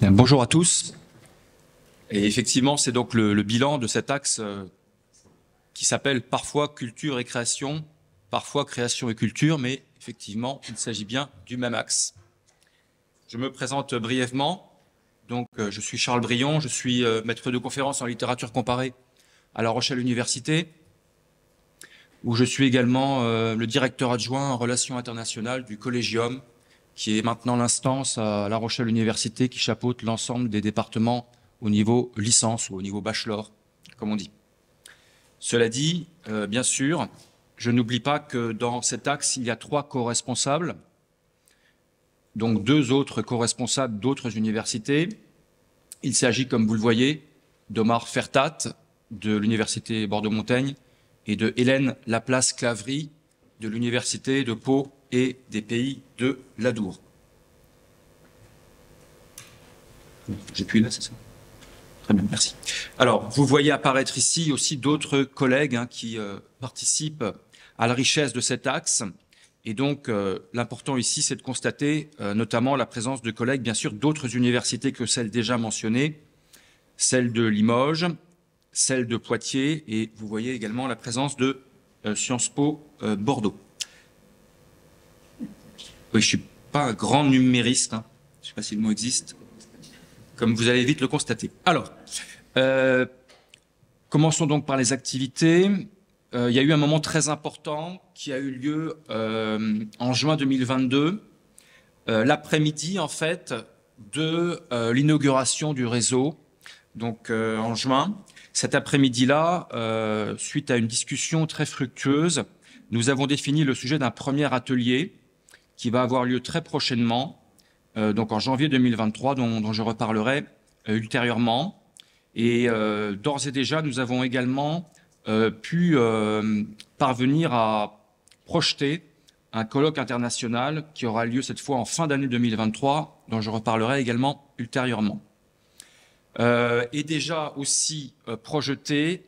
Bonjour à tous. Et effectivement, c'est donc le, bilan de cet axe euh, qui s'appelle parfois culture et création, parfois création et culture, mais effectivement, il s'agit bien du même axe. Je me présente brièvement. Donc, euh, je suis Charles Brion, je suis euh, maître de conférence en littérature comparée à La Rochelle Université, où je suis également le directeur adjoint en relations internationales du Collégium, qui est maintenant l'instance à La Rochelle Université qui chapeaute l'ensemble des départements au niveau licence ou au niveau bachelor, comme on dit. Cela dit, euh, bien sûr, je n'oublie pas que dans cet axe, il y a trois co-responsables, donc deux autres co-responsables d'autres universités. Il s'agit, comme vous le voyez, d'Omar Fertat de l'Université Bordeaux-Montaigne et de Hélène Laplace-Claverie de l'Université de Pau et des pays de l'Adour. Là, c'est ça? Très bien, merci. Alors, vous voyez apparaître ici aussi d'autres collègues hein, qui euh, participent à la richesse de cet axe. Et donc, euh, l'important ici, c'est de constater euh, notamment la présence de collègues, bien sûr, d'autres universités que celles déjà mentionnées, celle de Limoges, celle de Poitiers, et vous voyez également la présence de Sciences Po Bordeaux. Oui, je suis pas un grand numériste, hein. je sais pas si le mot existe, comme vous allez vite le constater. Alors, euh, commençons donc par les activités. Euh, il y a eu un moment très important qui a eu lieu euh, en juin 2022, euh, l'après-midi en fait de l'inauguration du réseau, donc en juin. Cet après-midi-là, suite à une discussion très fructueuse, nous avons défini le sujet d'un premier atelier qui va avoir lieu très prochainement, euh, donc en janvier 2023, dont, dont je reparlerai euh, ultérieurement. Et euh, d'ores et déjà, nous avons également euh, pu euh, parvenir à projeter un colloque international qui aura lieu cette fois en fin d'année 2023, dont je reparlerai également ultérieurement euh, et déjà aussi projeté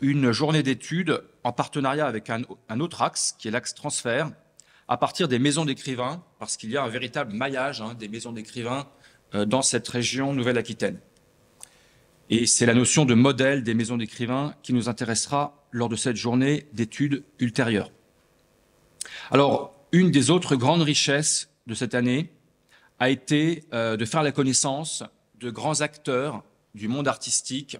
une journée d'études en partenariat avec un autre axe, qui est l'axe transfert, à partir des maisons d'écrivains, parce qu'il y a un véritable maillage hein, des maisons d'écrivains euh, dans cette région Nouvelle-Aquitaine. Et c'est la notion de modèle des maisons d'écrivains qui nous intéressera lors de cette journée d'études ultérieure. Alors, une des autres grandes richesses de cette année a été euh, de faire la connaissance de grands acteurs du monde artistique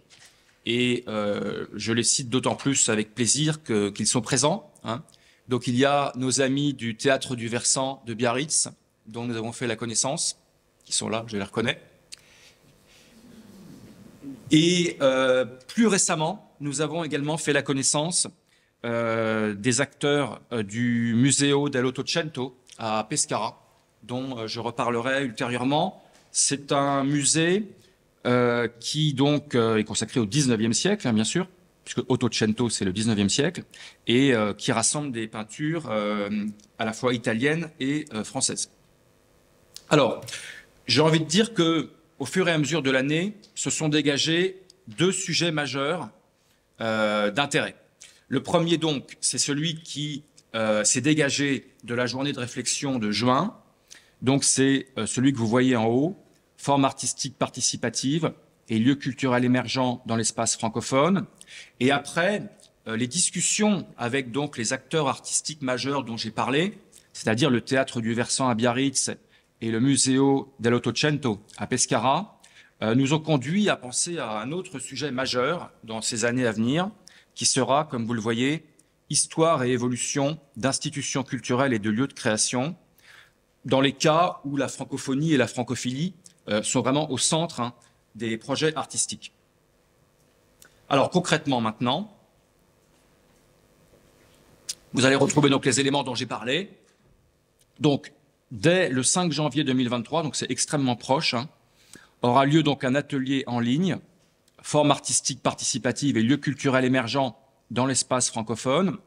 et euh, je les cite d'autant plus avec plaisir qu'ils qu sont présents. Hein. Donc il y a nos amis du théâtre du Versant de Biarritz, dont nous avons fait la connaissance, qui sont là, je les reconnais. Et euh, plus récemment, nous avons également fait la connaissance euh, des acteurs euh, du Museo dell'Ottocento à Pescara, dont je reparlerai ultérieurement. C'est un musée qui donc est consacré au 19e siècle, hein, bien sûr, puisque Ottocento c'est le 19e siècle, et euh, qui rassemble des peintures euh, à la fois italiennes et euh, françaises. Alors, j'ai envie de dire que au fur et à mesure de l'année, se sont dégagés deux sujets majeurs d'intérêt. Le premier donc, c'est celui qui s'est dégagé de la journée de réflexion de juin. Donc c'est celui que vous voyez en haut, forme artistique participative et lieux culturels émergents dans l'espace francophone. Et après, euh, les discussions avec donc les acteurs artistiques majeurs dont j'ai parlé, c'est-à-dire le théâtre du Versant à Biarritz et le Museo dell'Ottocento à Pescara, euh, nous ont conduit à penser à un autre sujet majeur dans ces années à venir, qui sera, comme vous le voyez, histoire et évolution d'institutions culturelles et de lieux de création, dans les cas où la francophonie et la francophilie euh, sont vraiment au centre hein, des projets artistiques. Alors concrètement maintenant, vous allez retrouver donc les éléments dont j'ai parlé. Donc dès le 5 janvier 2023, donc c'est extrêmement proche, hein, aura lieu donc un atelier en ligne, forme artistique participative et lieux culturels émergents dans l'espace francophone.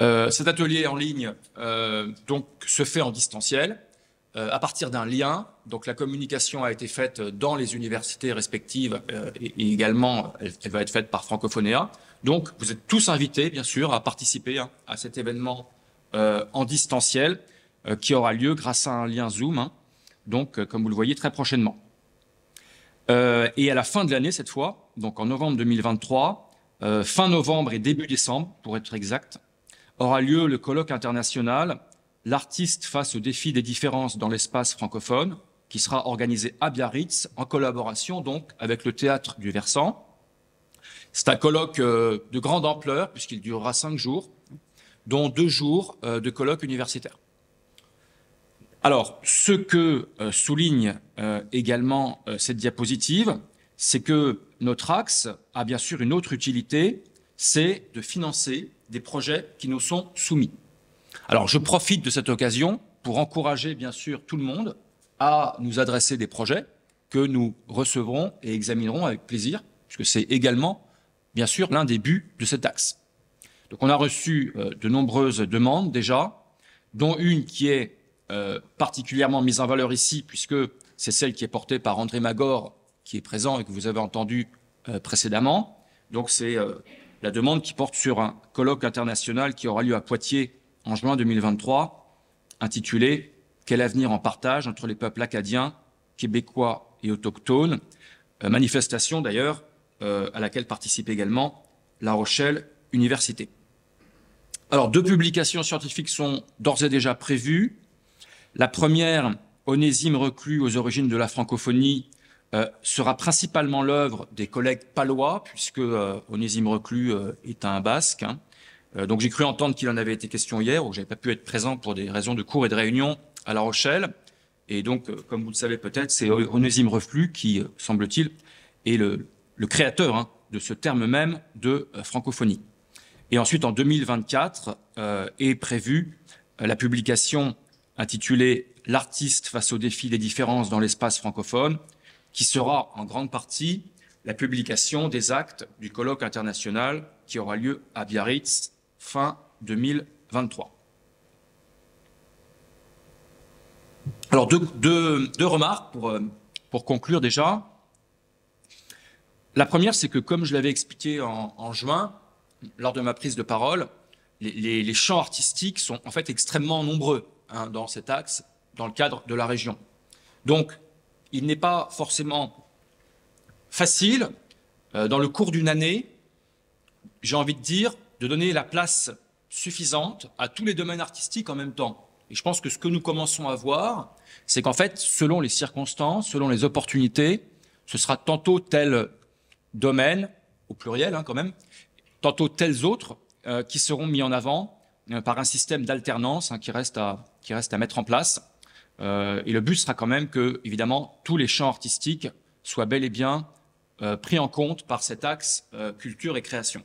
Euh, cet atelier en ligne euh, donc se fait en distanciel à partir d'un lien. Donc la communication a été faite dans les universités respectives euh, et, et, également elle, va être faite par Francophonéa. Donc vous êtes tous invités bien sûr à participer hein, à cet événement euh, en distanciel qui aura lieu grâce à un lien Zoom. Hein. donc comme vous le voyez très prochainement. et à la fin de l'année cette fois, donc en novembre 2023, fin novembre et début décembre pour être exact, aura lieu le colloque international L'artiste face au défi des différences dans l'espace francophone, qui sera organisé à Biarritz en collaboration donc avec le théâtre du Versant. C'est un colloque euh, de grande ampleur puisqu'il durera cinq jours, dont deux jours euh, de colloque universitaire. Alors, ce que euh, souligne également cette diapositive, c'est que notre axe a bien sûr une autre utilité, c'est de financer des projets qui nous sont soumis. Alors, je profite de cette occasion pour encourager, bien sûr, tout le monde à nous adresser des projets que nous recevrons et examinerons avec plaisir, puisque c'est également, bien sûr, l'un des buts de cet axe. Donc, on a reçu euh, de nombreuses demandes déjà, dont une qui est euh, particulièrement mise en valeur ici, puisque c'est celle qui est portée par André Magor, qui est présent et que vous avez entendu euh, précédemment. Donc, c'est la demande qui porte sur un colloque international qui aura lieu à Poitiers en juin 2023, intitulé Quel avenir en partage entre les peuples acadiens, québécois et autochtones? Euh, Manifestation d'ailleurs euh, à laquelle participe également La Rochelle Université. Alors, deux publications scientifiques sont d'ores et déjà prévues. La première, Onésime reclus aux origines de la francophonie, euh, sera principalement l'œuvre des collègues palois, puisque Onésime reclus est un basque. Hein. Euh, donc j'ai cru entendre qu'il en avait été question hier, où j'avais pas pu être présent pour des raisons de cours et de réunions à La Rochelle. Et donc, euh, comme vous le savez peut-être, c'est Onésime Reflux qui, euh, semble-t-il, est le, créateur hein, de ce terme même de francophonie. Et ensuite, en 2024, est prévue la publication intitulée L'artiste face au défi des différences dans l'espace francophone, qui sera en grande partie la publication des actes du colloque international qui aura lieu à Biarritz fin 2023. Alors, deux, remarques pour, euh, pour, conclure déjà. La première, c'est que comme je l'avais expliqué en, juin, lors de ma prise de parole, les, champs artistiques sont en fait extrêmement nombreux hein, dans cet axe, dans le cadre de la région. Donc, il n'est pas forcément facile, euh, dans le cours d'une année, j'ai envie de dire, de donner la place suffisante à tous les domaines artistiques en même temps. Et je pense que ce que nous commençons à voir, c'est qu'en fait, selon les circonstances, selon les opportunités, ce sera tantôt tel domaine, au pluriel hein, quand même, tantôt tels autres euh, qui seront mis en avant euh, par un système d'alternance hein, qui, reste à, mettre en place. Euh, et le but sera quand même que, évidemment, tous les champs artistiques soient bel et bien pris en compte par cet axe culture et création.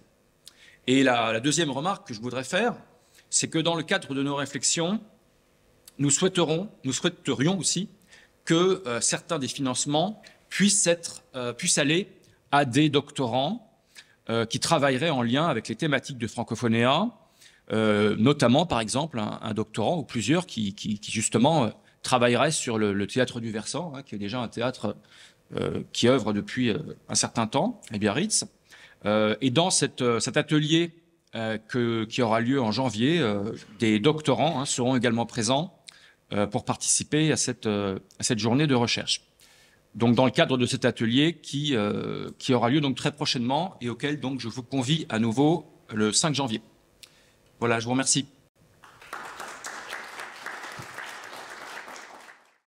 Et la, deuxième remarque que je voudrais faire, c'est que dans le cadre de nos réflexions, nous souhaiterons, nous souhaiterions aussi que euh, certains des financements puissent être, euh, puissent aller à des doctorants euh, qui travailleraient en lien avec les thématiques de Francophonéa, notamment par exemple un, doctorant ou plusieurs qui, qui, qui justement travailleraient sur le, théâtre du Versant, hein, qui est déjà un théâtre qui œuvre depuis un certain temps à Biarritz, et dans euh, cet atelier euh, que, qui aura lieu en janvier, des doctorants hein, seront également présents pour participer à cette, à cette journée de recherche. Donc, dans le cadre de cet atelier qui, qui aura lieu donc très prochainement et auquel donc je vous convie à nouveau le 5 janvier. Voilà, je vous remercie.